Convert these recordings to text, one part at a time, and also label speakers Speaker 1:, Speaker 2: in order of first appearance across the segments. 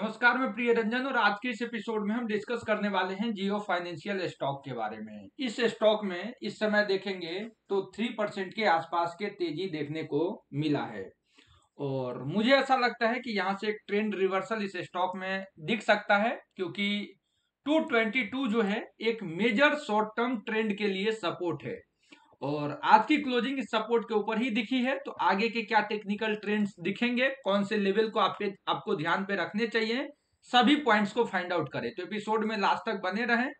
Speaker 1: नमस्कार, मैं प्रिय रंजन और आज के इस एपिसोड में हम डिस्कस करने वाले हैं जियो फाइनेंशियल स्टॉक के बारे में। इस स्टॉक में इस समय देखेंगे तो थ्री परसेंट के आसपास के तेज़ी देखने को मिला है। और मुझे ऐसा लगता है कि यहाँ से एक ट्रेंड रिवर्सल इस स्टॉक में दिख सकता है, क्योंकि 222 जो है, एक मेजर शॉर्ट टर्म ट्रेंड के लिए सपोर्ट है। और आज की क्लोजिंग इस सपोर्ट के ऊपर ही दिखी है। तो आगे के क्या टेक्निकल ट्रेंड्स दिखेंगे, कौन से लेवल को आप आपको ध्यान पे रखने चाहिए, सभी पॉइंट्स को फाइंड आउट करें। तो एपिसोड में लास्ट तक बने रहें।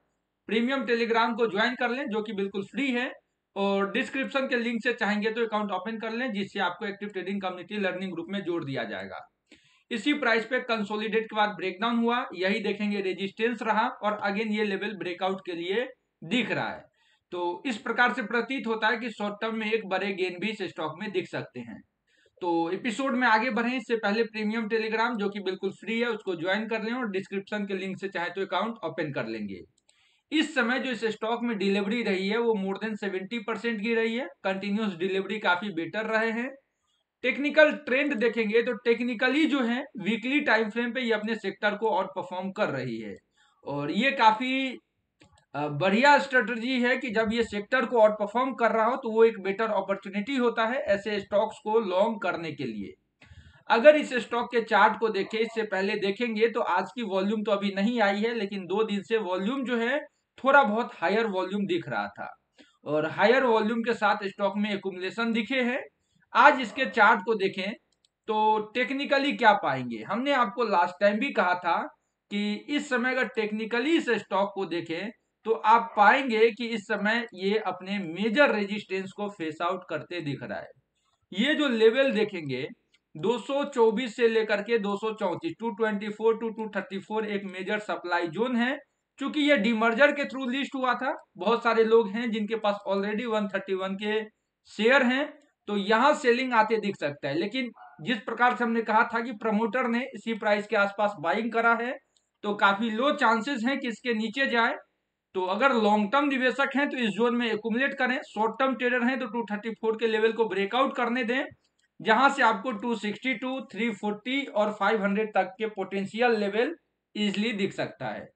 Speaker 1: प्रीमियम टेलीग्राम को ज्वाइन कर लें, जो कि बिल्कुल फ्री है। और डिस्क्रिप्शन के लिंक से चाहेंगे तो अकाउंट ओपन कर लें, जिससे आपको active trading community learning group में जोड़ दिया जाएगा। इसी प्राइस पे कंसोलिडेट के बाद ब्रेकडाउन हुआ। यही देखेंगे रेजिस्टेंस रहा और अगेन ये लेवल ब्रेकआउट के लिए दिख रहा है। तो इस प्रकार से प्रतीत होता है कि शॉर्ट टर्म में एक बड़े गेन भी इस स्टॉक में दिख सकते हैं। तो एपिसोड में आगे बढ़े, इससे पहले प्रीमियम टेलीग्राम, जो कि बिल्कुल फ्री है, उसको ज्वाइन कर लें और डिस्क्रिप्शन के लिंक से चाहे तो अकाउंट ओपन कर लेंगे। इस समय जो इस स्टॉक में डिलीवरी रही है, वो मोर देन सेवेंटी परसेंट की रही है। कंटिन्यूस डिलीवरी काफ़ी बेटर रहे हैं। टेक्निकल ट्रेंड देखेंगे तो टेक्निकली जो है, वीकली टाइम फ्रेम पे ये अपने सेक्टर को और परफॉर्म कर रही है। और ये काफ़ी बढ़िया स्ट्रेटजी है कि जब ये सेक्टर को आउट परफॉर्म कर रहा हो तो वो एक बेटर अपॉर्चुनिटी होता है ऐसे स्टॉक्स को लॉन्ग करने के लिए। अगर इस स्टॉक के चार्ट को देखें, इससे पहले देखेंगे तो आज की वॉल्यूम तो अभी नहीं आई है, लेकिन दो दिन से वॉल्यूम जो है थोड़ा बहुत हायर वॉल्यूम दिख रहा था। और हायर वॉल्यूम के साथ स्टॉक में एकुमुलेशन दिखे हैं। आज इसके चार्ट को देखें तो टेक्निकली क्या पाएँगे? हमने आपको लास्ट टाइम भी कहा था कि इस समय अगर टेक्निकली इस स्टॉक को देखें तो आप पाएँगे कि इस समय ये अपने मेजर रेजिस्टेंस को फेस आउट करते दिख रहा है। ये जो लेवल देखेंगे 224 से लेकर के 234 224 टू 234 एक मेजर सप्लाई जोन है। क्योंकि ये डिमर्जर के थ्रू लिस्ट हुआ था, बहुत सारे लोग हैं जिनके पास ऑलरेडी 131 के शेयर हैं तो यहाँ सेलिंग आते दिख सकता है। लेकिन जिस प्रकार से हमने कहा था कि प्रमोटर ने इसी प्राइस के आसपास बाइंग करा है तो काफ़ी लो चांसेस हैं कि इसके नीचे जाए। तो अगर लॉन्ग टर्म निवेशक हैं तो इस जोन में एकुमुलेट करें। शॉर्ट टर्म ट्रेडर हैं तो 234 के लेवल को ब्रेकआउट करने दें जहाँ से आपको 262, 340 और 500 तक के पोटेंशियल लेवल इजली दिख सकता है।